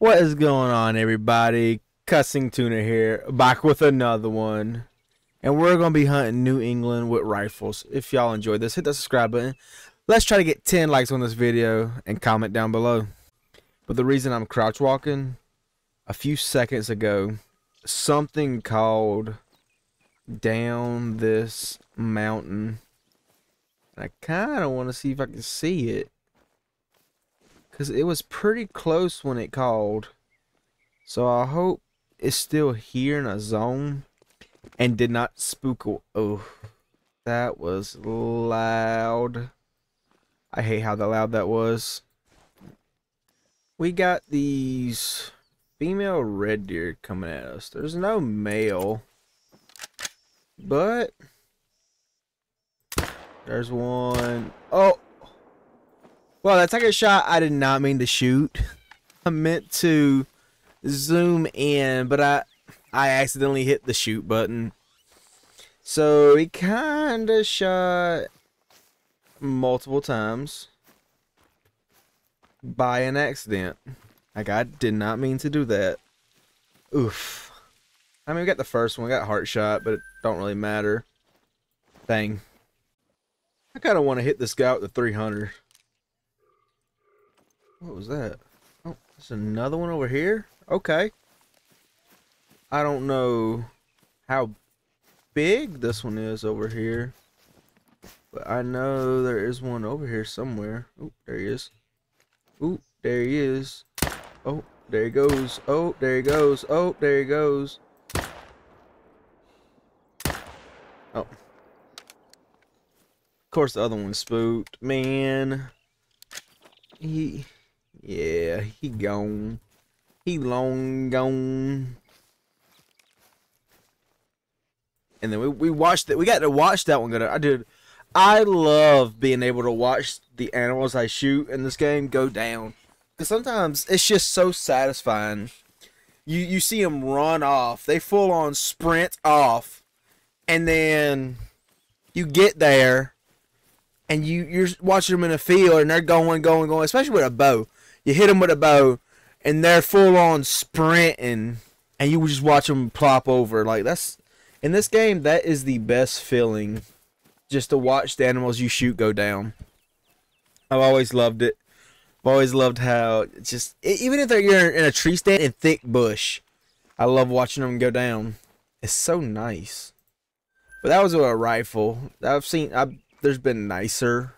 What is going on, everybody? Cussing Tuna here, back with another one. And we're going to be hunting New England with rifles. If y'all enjoyed this, hit that subscribe button. Let's try to get 10 likes on this video and comment down below. But the reason I'm crouch walking, a few seconds ago, something called down this mountain. I kind of want to see if I can see it. Because it was pretty close when it called. So I hope it's still here in a zone. And did not spook. Oh, that was loud. I hate how loud that was. We got these female red deer coming at us. There's no male. But there's one. Oh, well, that second shot, I did not mean to shoot. I meant to zoom in, but I I accidentally hit the shoot button. So he kind of shot multiple times by an accident. Like, I did not mean to do that. Oof. I mean, we got the first one. We got heart shot, but it don't really matter. Thing. I kind of want to hit this guy with the 300. What was that? Oh, there's another one over here? Okay. I don't know how big this one is over here. But I know there is one over here somewhere. Oh, there he is. Oh, there he is. Oh, there he goes. Oh, there he goes. Oh, there he goes. Oh. Of course the other one spooked. Man. He... Yeah, he gone. He long gone. And then we, we watched it. We got to watch that one go I did. I love being able to watch the animals I shoot in this game go down. Because sometimes it's just so satisfying. You you see them run off. They full on sprint off. And then you get there and you you're watching them in a field and they're going going going, especially with a bow you hit them with a bow, and they're full on sprinting, and you just watch them plop over. Like that's in this game, that is the best feeling, just to watch the animals you shoot go down. I've always loved it. I've always loved how just even if they're you're in a tree stand in thick bush, I love watching them go down. It's so nice. But that was with a rifle. I've seen. I've there's been nicer.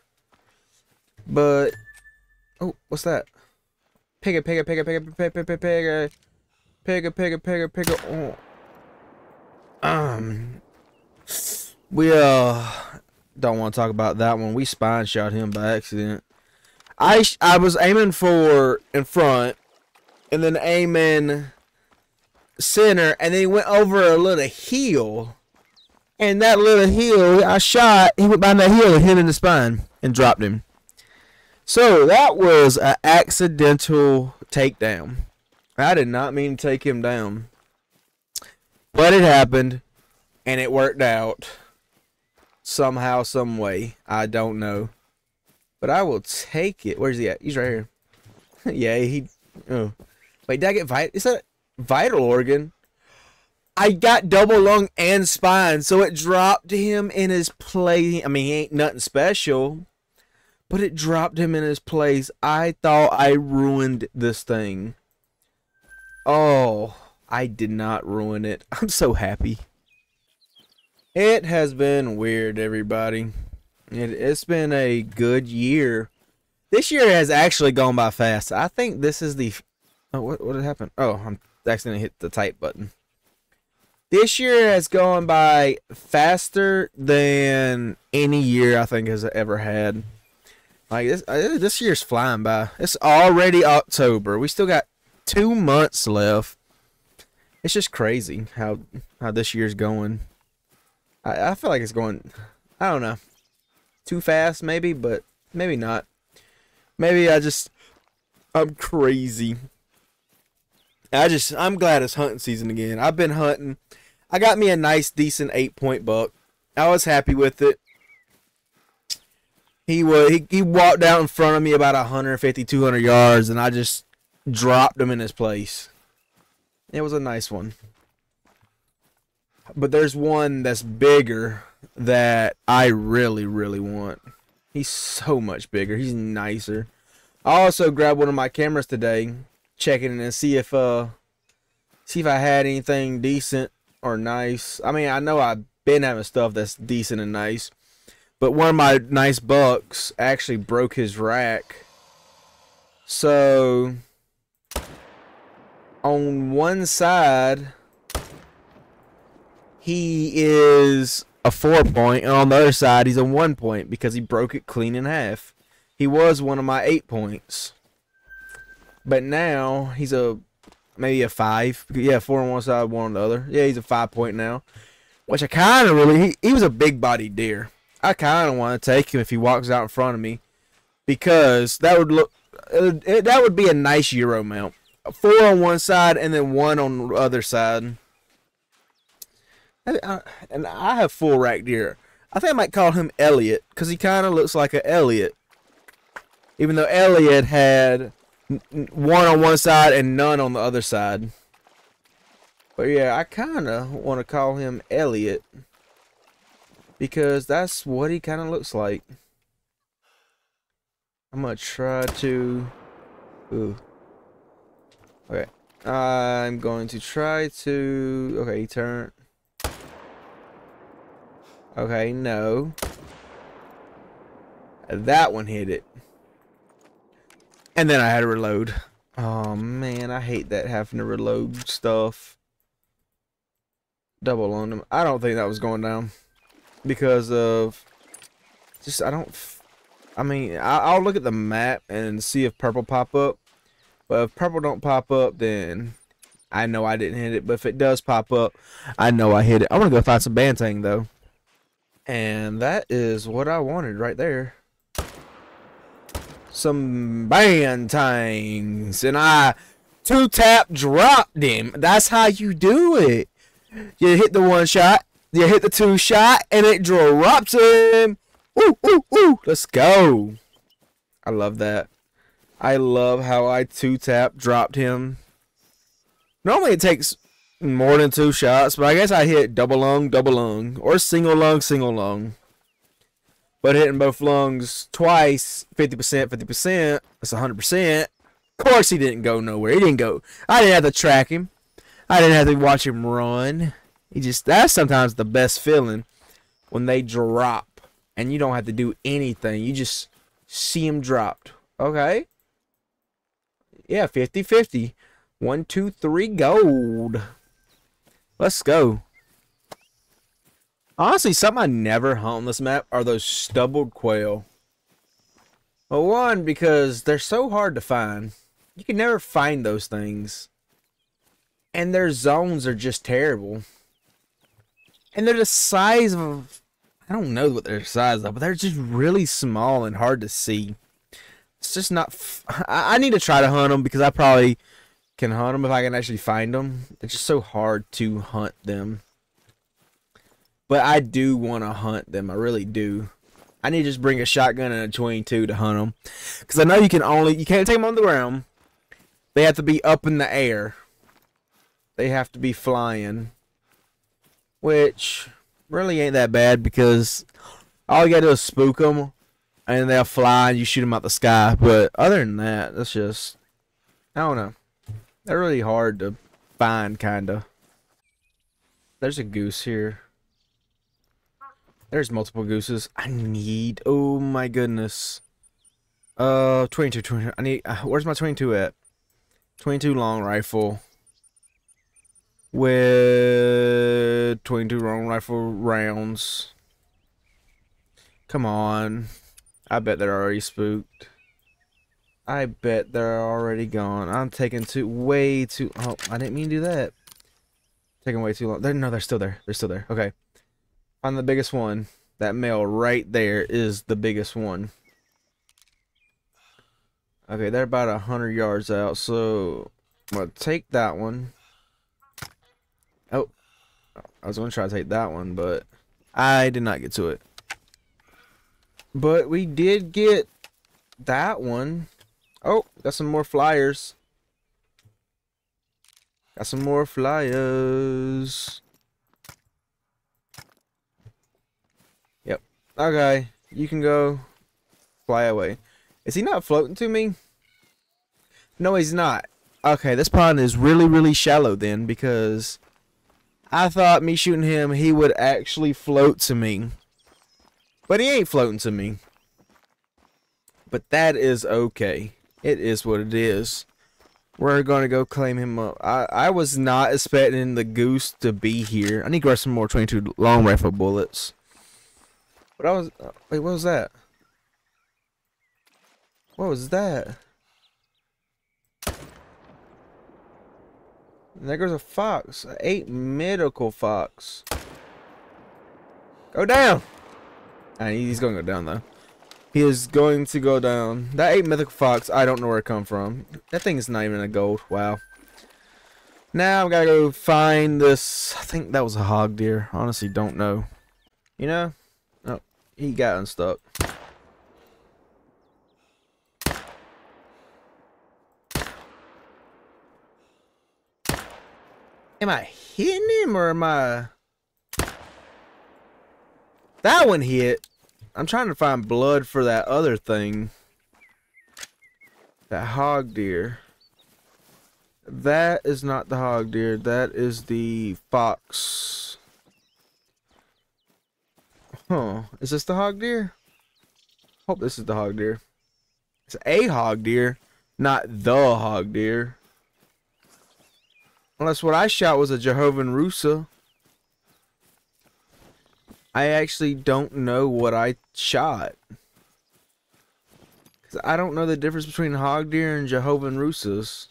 But oh, what's that? Pigga, pigga, pigga, pigga, pigga, pigga, pigga, pigga, pigga, pigga, pigga. Oh. Um, we uh don't want to talk about that one. We spine shot him by accident. I I was aiming for in front, and then aiming center, and then he went over a little hill. And that little hill, I shot. He went behind that hill and hit him in the spine and dropped him. So that was an accidental takedown. I did not mean to take him down. But it happened and it worked out somehow, some way. I don't know. But I will take it. Where's he at? He's right here. yeah, he. Oh. Wait, did I get vital? Is that vital organ? I got double lung and spine, so it dropped him in his place. I mean, he ain't nothing special, but it dropped him in his place. I thought I ruined this thing. Oh, I did not ruin it. I'm so happy. It has been weird, everybody. It, it's been a good year. This year has actually gone by fast. I think this is the... Oh, what, what happened? Oh, I'm accidentally hit the type button. This year has gone by faster than any year I think has ever had. Like this, uh, this year's flying by. It's already October. We still got two months left. It's just crazy how how this year's going. I, I feel like it's going. I don't know. Too fast, maybe, but maybe not. Maybe I just I'm crazy. I just I'm glad it's hunting season again. I've been hunting. I got me a nice, decent eight point buck. I was happy with it. He was he, he walked down in front of me about 150, 200 yards, and I just dropped him in his place. It was a nice one. But there's one that's bigger that I really, really want. He's so much bigger. He's nicer. I also grabbed one of my cameras today, checking and see if uh see if I had anything decent or nice. I mean, I know I've been having stuff that's decent and nice, but one of my nice bucks actually broke his rack. So on one side he is a four point, and on the other side he's a one point because he broke it clean in half. He was one of my eight points. But now he's a maybe a five. Yeah, four on one side, one on the other. Yeah, he's a five point now. Which I kind of really, he, he was a big bodied deer. I kind of want to take him if he walks out in front of me. Because that would look, it, it, that would be a nice Euro mount. Four on one side and then one on the other side. and uh, I have full rack deer. I think I might call him Elliot because he kind of looks like an Elliot. Even though Elliot had one on one side and none on the other side. But yeah, I kind of want to call him Elliot. Because that's what he kind of looks like. I'm to try to... Ooh. Okay. I'm going to try to... Okay, turn. Okay, no. That one hit it. And then I had to reload. Oh man, I hate that having to reload stuff. Double on them. I don't think that was going down. Because of... Just, I don't... I mean, I'll look at the map and see if purple pop up. But if purple don't pop up, then I know I didn't hit it. But if it does pop up, I know I hit it. I'm going to go find some Banteng, though. And that is what I wanted right there some bantengs and I two tap dropped him. That's how you do it. You hit the one shot, you hit the two shot, and it drops him. Ooh, ooh, ooh. Let's go. I love that. I love how I two tap dropped him. Normally it takes more than two shots, but I guess I hit double lung, double lung, or single lung, single lung. But hitting both lungs twice, 50%, 50%, that's 100%. Of course he didn't go nowhere. He didn't go. I didn't have to track him. I didn't have to watch him run. He just, that's sometimes the best feeling when they drop and you don't have to do anything. You just see them dropped. Okay. Yeah, 50 50. One, two, three, gold. Let's go. Honestly, something I never hunt on this map are those stubbled quail. Well, one, because they're so hard to find. You can never find those things. And their zones are just terrible. And they're the size of... I don't know what their size are, but they're just really small and hard to see. It's just not... I need to try to hunt them because I probably can hunt them if I can actually find them. It's just so hard to hunt them. But I do want to hunt them. I really do. I need to just bring a shotgun and a 22 to hunt them. Because I know you can only... You can't take them on the ground. They have to be up in the air. They have to be flying. Which really ain't that bad because all you gotta do is spook them and they'll fly and you shoot them out the sky. But other than that, that's just... I don't know. They're really hard to find, kinda. There's a goose here. There's multiple gooses. I need... Oh my goodness. Uh, 22, 22. I need... Uh, where's my 22 at? 22 long rifle. With 22 long rifle rounds. Come on. I bet they're already spooked. I bet they're already gone. I'm taking too way too. Oh, I didn't mean to do that. Taking way too long. They're, no, they're still there. They're still there. Okay. On the biggest one. That male right there is the biggest one. Okay, they're about a hundred yards out, so I'm gonna take that one. I was gonna try to take that one, but I did not get to it. But we did get that one. Oh, got some more flyers. Got some more flyers. Yep. Okay, you can go fly away. Is he not floating to me? No, he's not. Okay, this pond is really, really shallow then because I thought me shooting him, he would actually float to me. But he ain't floating to me. But that is okay. It is what it is. We're going to go claim him up. I, I was not expecting the goose to be here. I need to grab some more 22 long rifle bullets. But I was... Uh, wait, what was that? What was that? There goes a fox. Eight medical fox. Go down! And he's going to go down, though. He is going to go down. That eight mythical fox, I don't know where it come from. That thing is not even a gold. Wow. Now I gotta go find this. I think that was a hog deer. Honestly, don't know. You know? Oh, he got unstuck. Am I hitting him or am I... That one hit. I'm trying to find blood for that other thing. That hog deer. That is not the hog deer. That is the fox. Huh. Is this the hog deer? Hope this is the hog deer. It's a hog deer, not the hog deer. Unless what I shot was a Jehovah's Rusa. I actually don't know what I shot. Cause I don't know the difference between hog deer and Jehovah's Rusas.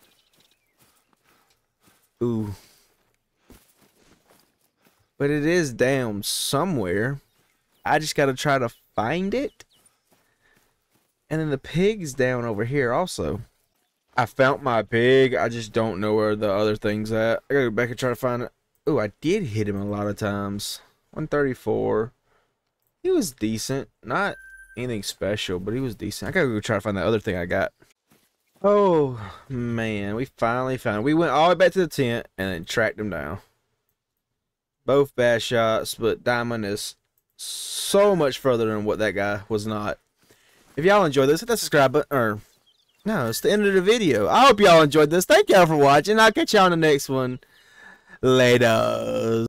Ooh. But it is down somewhere. I just gotta try to find it. And then the pig's down over here also. I found my pig. I just don't know where the other thing's at. I gotta go back and try to find it. Oh, I did hit him a lot of times. 134. He was decent. Not anything special, but he was decent. I gotta go try to find that other thing I got. Oh, man. We finally found him. We went all the way back to the tent and then tracked him down. Both bad shots, but Diamond is so much further than what that guy was not. If y'all enjoyed this, hit that subscribe button, or no, it's the end of the video. I hope y'all enjoyed this. Thank y'all for watching. I'll catch y'all on the next one. Later.